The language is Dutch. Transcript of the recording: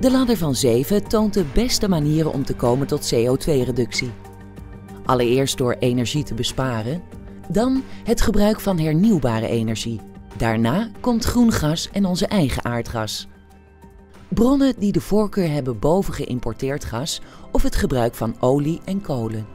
De ladder van 7 toont de beste manieren om te komen tot CO2-reductie. Allereerst door energie te besparen, dan het gebruik van hernieuwbare energie. Daarna komt groen gas en onze eigen aardgas. Bronnen die de voorkeur hebben boven geïmporteerd gas of het gebruik van olie en kolen.